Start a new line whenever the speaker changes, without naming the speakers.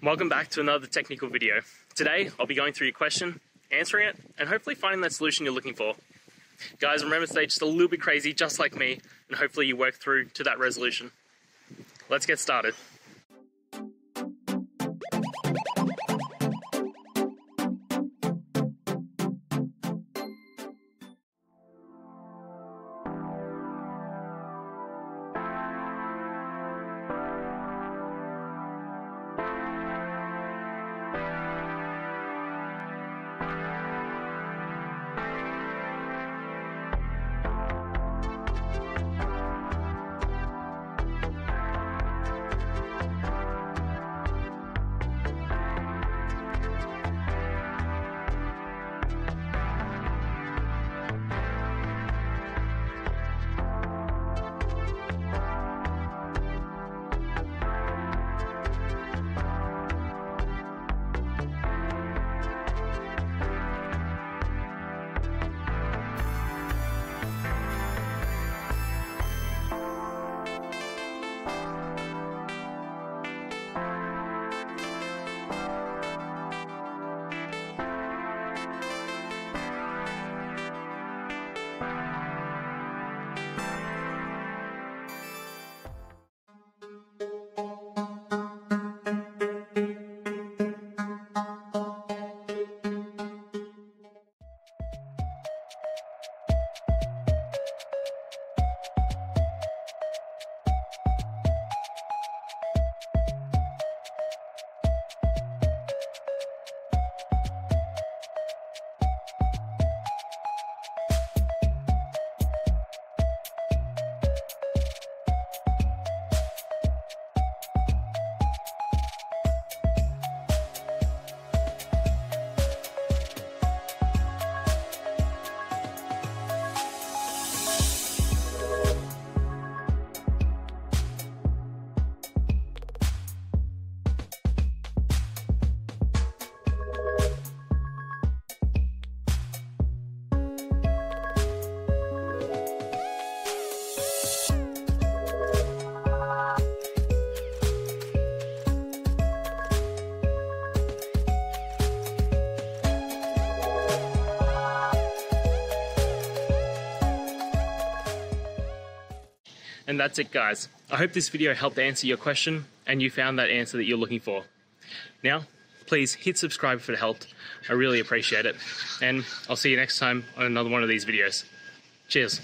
Welcome back to another technical video. Today, I'll be going through your question, answering it, and hopefully finding that solution you're looking for. Guys, remember to stay just a little bit crazy, just like me, and hopefully you work through to that resolution. Let's get started. And that's it guys. I hope this video helped answer your question and you found that answer that you're looking for. Now, please hit subscribe if it helped. I really appreciate it. And I'll see you next time on another one of these videos. Cheers.